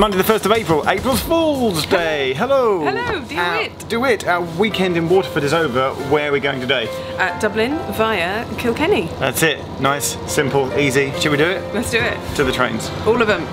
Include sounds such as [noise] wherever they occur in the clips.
Monday the 1st of April, April's Fool's Day. Hello. Hello, do Our- it. Do it. Our weekend in Waterford is over. Where are we going today? At Dublin via Kilkenny. That's it. Nice, simple, easy. Should we do it? Let's do it. To the trains. All of them.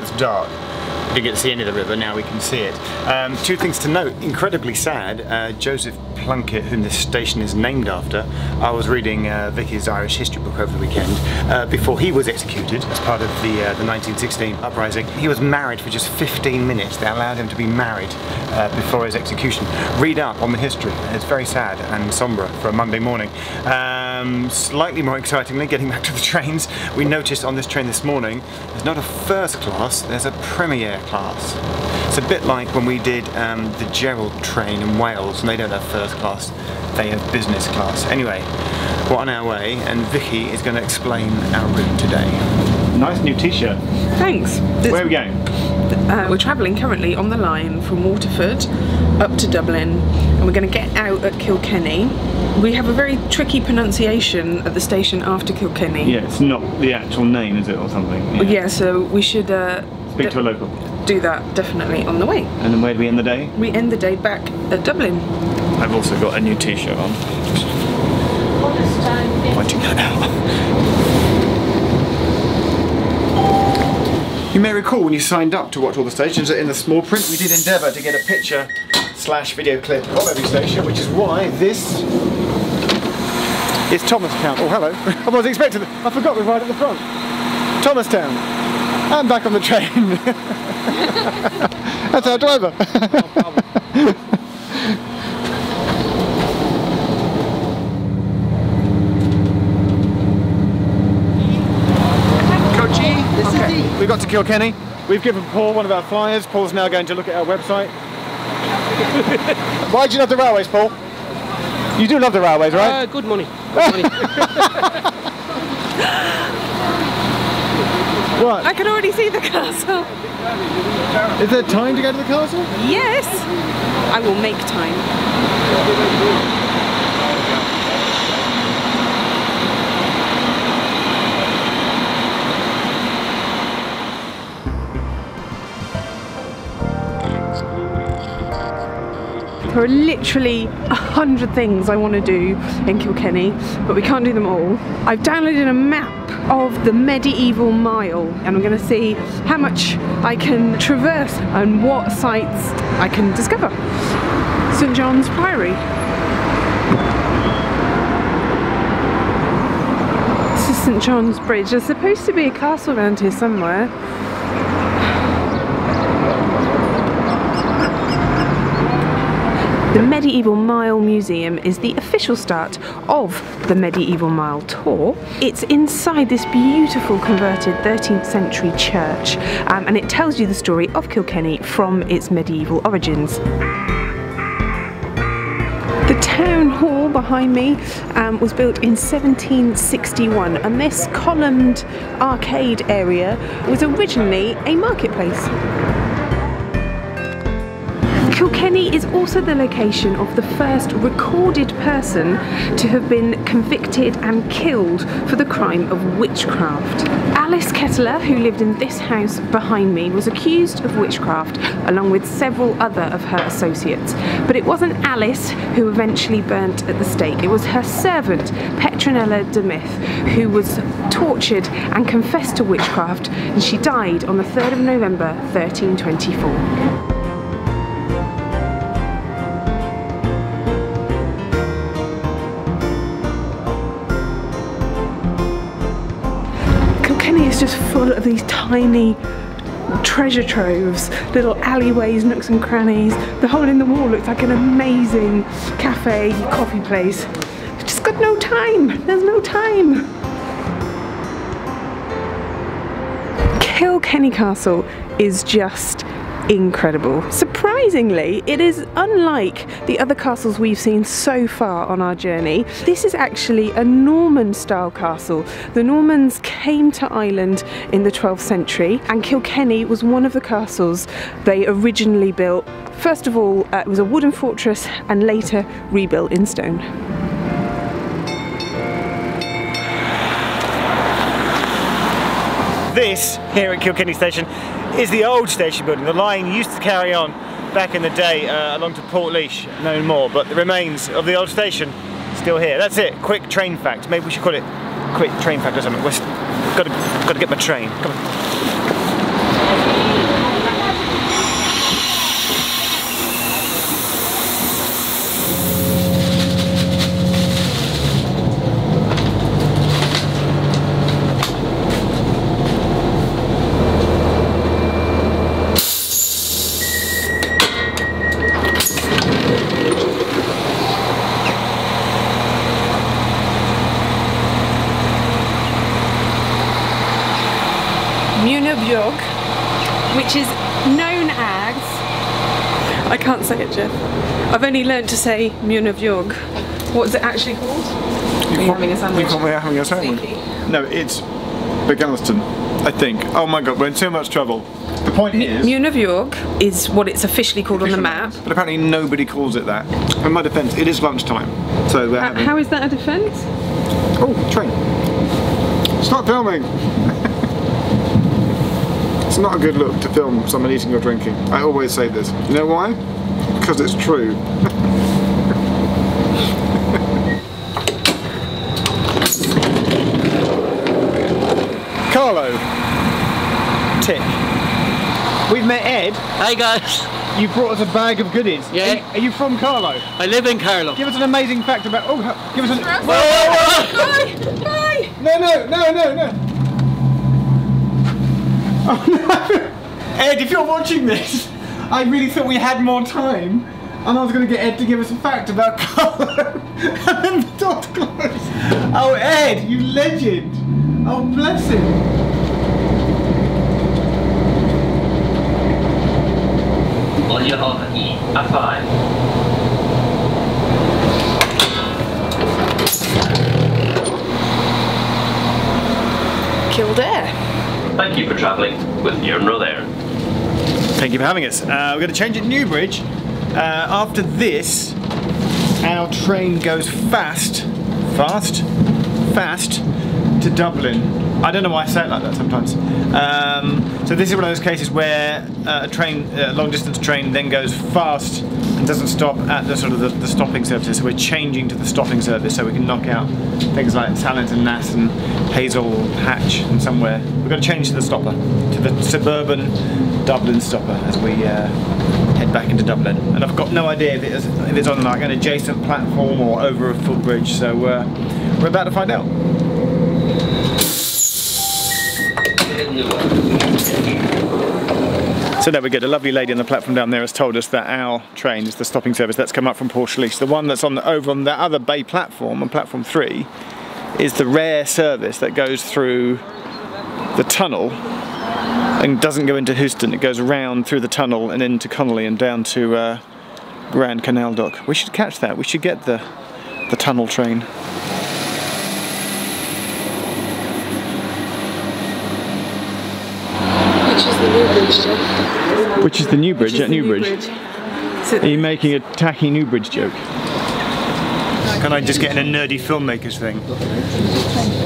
It was dark. We didn't get to see any of the river, now we can see it. Um, two things to note, incredibly sad, uh, Joseph Plunkett, whom this station is named after, I was reading uh, Vicki's Irish history book over the weekend, uh, before he was executed as part of the, uh, the 1916 uprising. He was married for just 15 minutes, they allowed him to be married uh, before his execution. Read up on the history, it's very sad and sombre for a Monday morning. Um, slightly more excitingly, getting back to the trains, we noticed on this train this morning, there's not a first class, there's a premier class. It's a bit like when we did um, the Gerald train in Wales, and they don't have first class, they have business class. Anyway, we're on our way, and Vicki is going to explain our route today. Nice new t-shirt. Thanks. This- Where are we going? Uh, we're travelling currently on the line from Waterford up to Dublin and we're going to get out at Kilkenny. We have a very tricky pronunciation at the station after Kilkenny. Yeah, it's not the actual name, is it, or something? Yeah, so we should uh, Speak to a local. do that definitely on the way. And then where do we end the day? We end the day back at Dublin. I've also got a new t-shirt on. Pointing that out. You may recall when you signed up to watch all the stations that in the small print we did endeavour to get a picture slash video clip of every station, which is why this is Thomastown. Oh, hello. [laughs] I was expecting, I forgot we're right at the front. Thomastown. I'm back on the train. [laughs] That's our driver. Coachy, We've got to Kilkenny. We've given Paul one of our flyers. Paul's now going to look at our website. [laughs] Why do you love the railways, Paul? You do love the railways, right? Uh, good money. [laughs] Good money. what? I can already see the castle. Is there time to go to the castle? Yes! I will make time. There are literally a hundred things I want to do in Kilkenny, but we can't do them all. I've downloaded a map of the medieval mile and I'm going to see how much I can traverse and what sites I can discover. St John's Priory. This is St John's Bridge. There's supposed to be a castle around here somewhere. The Medieval Mile Museum is the official start of the Medieval Mile tour. It's inside this beautiful converted 13th century church um, and it tells you the story of Kilkenny from its medieval origins. The town hall behind me um, was built in 1761 and this columned arcade area was originally a marketplace. Kilkenny is also the location of the first recorded person to have been convicted and killed for the crime of witchcraft. Alice Kyteler, who lived in this house behind me, was accused of witchcraft along with several other of her associates. But it wasn't Alice who eventually burnt at the stake, it was her servant, Petronella de Meath, who was tortured and confessed to witchcraft, and she died on the 3rd of November 1324. Full of these tiny treasure troves, little alleyways, nooks and crannies. The hole in the wall looks like an amazing cafe, coffee place. I've just got no time. There's no time. Kilkenny Castle is just incredible. Surprisingly, it is unlike the other castles we've seen so far on our journey. This is actually a Norman style castle. The Normans came to Ireland in the 12th century and Kilkenny was one of the castles they originally built. First of all, uh, it was a wooden fortress and later rebuilt in stone. This, here at Kilkenny Station, is the old station building. The line used to carry on back in the day uh, along to Portlaoise, no more, but the remains of the old station still here. That's it, quick train fact. Maybe we should call it quick train fact or something. We've got to, got to get my train. Come on. Muine Bheag, which is known as. I can't say it, Geoff. I've only learned to say Muine Bheag. What's it actually called? Are you having a sandwich? You call me having a sandwich? No, it's Bagenalstown, I think. Oh my god, we're in too much trouble. The point is, Muine Bheag is what it's officially called on the map. but apparently nobody calls it that. In my defence, it is lunchtime, so we're Uh, having. how is that a defence? Oh, train! Stop filming. It's not a good look to film someone eating or drinking. I always say this. You know why? Because it's true. [laughs] Carlow. Tick. We've met Ed. Hey guys, You brought us a bag of goodies. Yeah. Are you, are you from Carlow? I live in Carlow. Give us an amazing fact about. Oh, give us an. Hi! Hi! No, no, no, no, no. Oh [laughs] no! Ed, if you're watching this, I really thought we had more time, and I was going to get Ed to give us a fact about [laughs] Carlow, and then the door closed. Oh, Ed, you legend! Oh, bless him. a five. Kildare. Thank you for travelling with Iarnród Éireann. Thank you for having us. Uh, we're going to change at Newbridge. Uh, after this, our train goes fast, fast, fast to Dublin. I don't know why I say it like that sometimes. Um, so this is one of those cases where uh, a train, a long distance train, then goes fast and doesn't stop at the sort of the, the stopping services. So we're changing to the stopping service so we can knock out things like Sallins and Naas and Hazel Hatch and somewhere. We've got to change to the stopper, to the suburban Dublin stopper as we uh, head back into Dublin. And I've got no idea if it's, if it's on like an adjacent platform or over a footbridge. So uh, we're about to find out. So there we go. The lovely lady on the platform down there has told us that our train is the stopping service that's come up from Portlaoise. The one that's on the, over on the other bay platform, on platform three, is the rare service that goes through the tunnel and doesn't go into Heuston. It goes around through the tunnel and into Connolly and down to uh, Grand Canal Dock. We should catch that. We should get the the tunnel train. Which is the new bridge, Which is the new bridge at the new Newbridge. So Are you making a tacky Newbridge joke? Can I just get in a nerdy filmmaker's thing?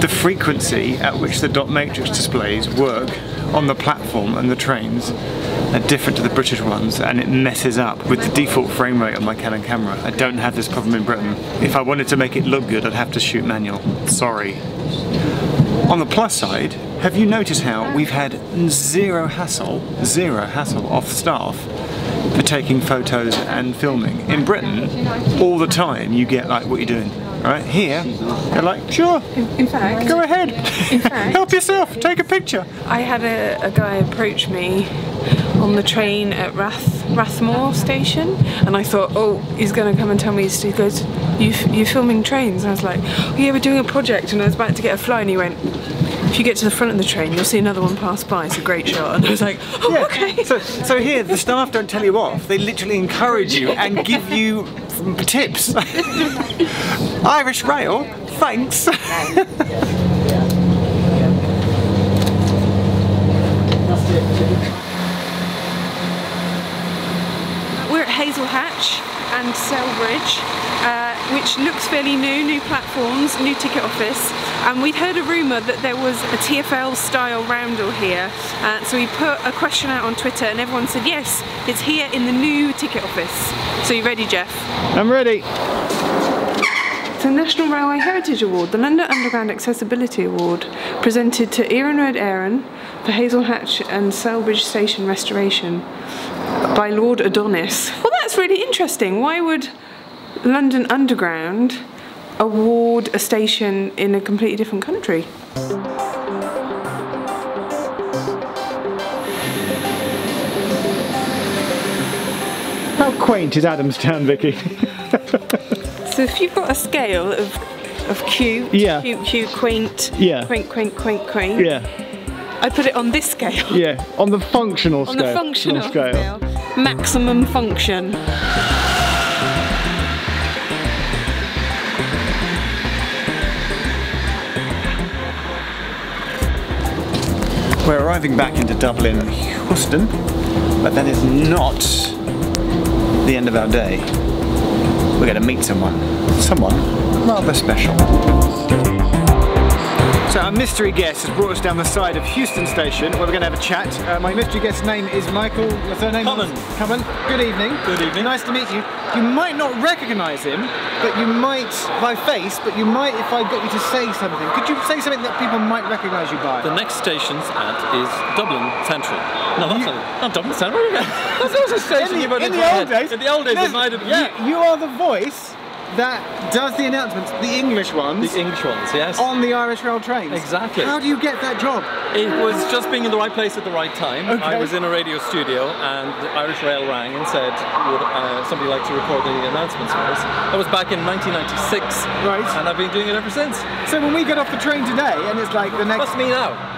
The frequency at which the dot matrix displays work on the platform and the trains are different to the British ones and it messes up with the default frame rate on my Canon camera. I don't have this problem in Britain. If I wanted to make it look good, I'd have to shoot manual. Sorry. On the plus side, have you noticed how we've had zero hassle, zero hassle off staff for taking photos and filming? In Britain, all the time you get like, what are you doing? Right here, they're like, sure, in fact, go ahead, In [laughs] fact- help yourself, take a picture. I had a, a guy approach me on the train at Rath Rathmore station, and I thought, oh, he's going to come and tell me. He goes, you f- you filming trains? And I was like, oh, yeah, we're doing a project, and I was about to get a fly, and he went, if you get to the front of the train, you'll see another one pass by. It's a great shot. [laughs] And I was like, [laughs] oh, okay. So, so here, the staff don't tell you off. They literally encourage you and give you tips. [laughs] Irish Rail, thanks. We're at Hazelhatch and Celbridge, uh, which looks fairly new, new platforms, new ticket office. And we'd heard a rumour that there was a TFL style roundel here. Uh, so we put a question out on Twitter and everyone said, yes, it's here in the new ticket office. So you ready, Geoff? I'm ready. The National Railway Heritage Award, the London Underground Accessibility Award, presented to Iarnród Éireann for Hazelhatch and Celbridge Station restoration by Lord Adonis. That's really interesting. Why would London Underground award a station in a completely different country? How quaint is Adamstown, Vicki? [laughs] So if you've got a scale of of cute, Yeah. cute, cute, quaint, Yeah. quaint, quaint, quaint, quaint, yeah, I put it on this scale. yeah. On the functional [laughs] On scale. the functional scale. Maximum function. We're arriving back into Dublin, Heuston, but that is not the end of our day. We're going to meet someone, someone rather special. So our mystery guest has brought us down the side of Heuston Station where we're going to have a chat. Uh, my mystery guest's name is Michael, your surname? Cummin. Cummin. Good evening. Good evening. Nice to meet you. You might not recognise him, but you might, by face, but you might if I got you to say something. Could you say something that people might recognise you by? The next station's at is Dublin Central. No, that's not, not Dublin Central. [laughs] That's also a station in you the, in the old head. days. In the old days, it might have. Yeah. You, you are the voice that does the announcements, the English ones, The English ones, yes. on the Irish Rail trains. Exactly. How do you get that job? It was just being in the right place at the right time. Okay. I was in a radio studio and the Irish Rail rang and said, would uh, somebody like to record the announcements for us? That was back in 1996. Right. And I've been doing it ever since. So when we get off the train today, and it's like the next. That's me now.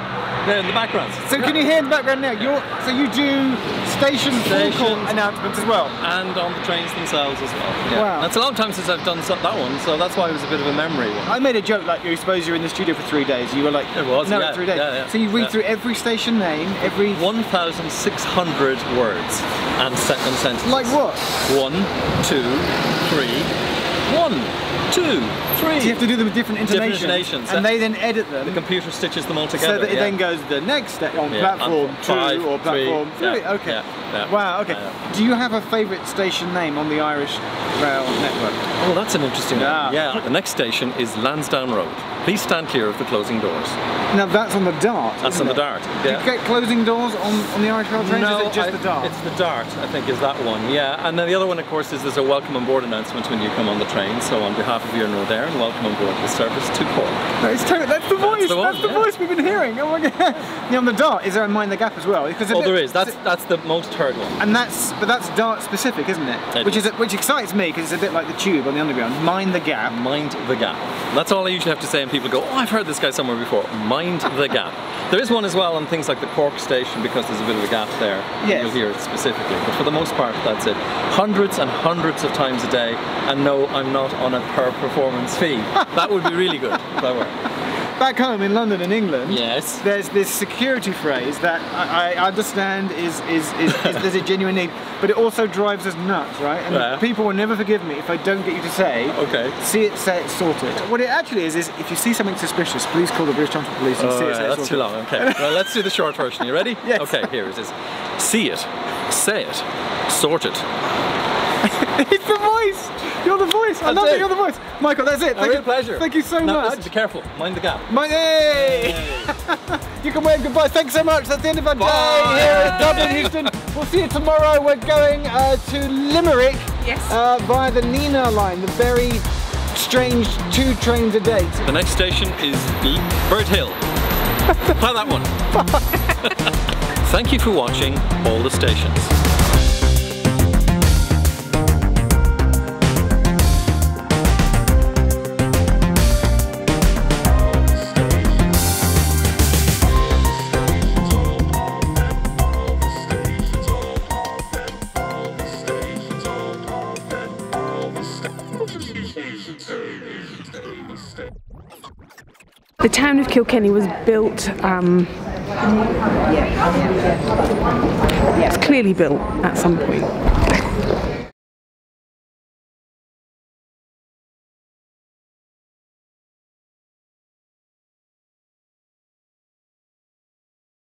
There in the background. So can you hear in the background now? You're so you do station forecourt announcements as well. And on the trains themselves as well. Yeah. Wow. That's a long time since I've done that one, so that's why it was a bit of a memory one. I made a joke like you suppose you're in the studio for three days. You were like It was, no yeah, three days. yeah, yeah, so you read through every station name, every 1,600 words and, se- and sentences. like what? One, two, three, one, two, three. So you have to do them with different Different intonations, intonations, and they then edit them. The computer stitches them all together. So that it yeah. then goes the next step on Yeah, platform on two five, or platform three, three. yeah, okay. wow. Okay. Do you have a favourite station name on the Irish Rail network? Oh, that's an interesting Yeah. one. Yeah, the next station is Lansdowne Road. Please stand clear of the closing doors. Now that's on the Dart. That's on the it? Dart. Do you get closing doors on, on the Irish Rail trains? or is it just I- the Dart? It's the Dart, I think, is that one. Yeah, and then the other one, of course, is there's a welcome on board announcement when you come on the train. So on behalf of Iarnród Éireann, and welcome on board the service to Cork. No, it's totally, that's the voice. That's the the, yeah. voice we've been hearing. Oh my god. Yeah, on the Dart, is there a Mind the Gap as well? Because Oh, there is. That's that's the most heard one. and that's but that's Dart specific, isn't it? It which is. is which excites me because it's a bit like the Tube on the Underground. Mind the Gap. Mind the gap. That's all I usually have to say, and people go, "Oh, I've heard this guy somewhere before." Mind the gap. There is one as well on things like the Cork station because there's a bit of a gap there. Yes. You'll hear it specifically, but for the most part, that's it. Hundreds and hundreds of times a day, and no, I'm not on a per performance fee. [laughs] that would be really good if I were. Back home in London and England. Yes. There's this security phrase that I, I understand is, is, is, is there's a genuine need, but it also drives us nuts, right? And Yeah. people will never forgive me if I don't get you to say, Okay. see it, say it, sort it. What it actually is, is if you see something suspicious, please call the British Transport Police and see it, Alright, say it, that's sort too long. Okay. Well, let's do the short version. You ready? [laughs] Yes. Okay, here it is. See it, say it, sort it. [laughs] It's the voice! You're the voice! I That's love that it. you're the voice! Michael, that's it. A Thank real you. pleasure. Thank you so now, much. Listen, be careful. Mind the gap. My hey! [laughs] you can wave goodbye. Thanks so much. That's the end of our Bye. day here at Dublin, Heuston. We'll see you tomorrow. We're going uh, to Limerick Yes. uh, via the Nenagh line, the very strange two trains a day. The next station is L- Birdhill. [laughs] Try that one. Thank you for watching all the stations. The town of Kilkenny was built. Um, it's clearly built at some point.